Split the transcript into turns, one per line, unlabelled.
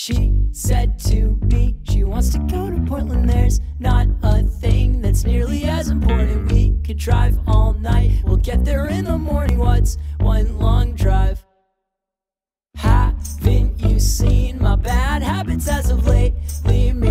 She said to me, she wants to go to Portland. There's not a thing that's nearly as important. We could drive all night, we'll get there in the morning. What's one long drive? Haven't you seen my bad habits as of late? Leave me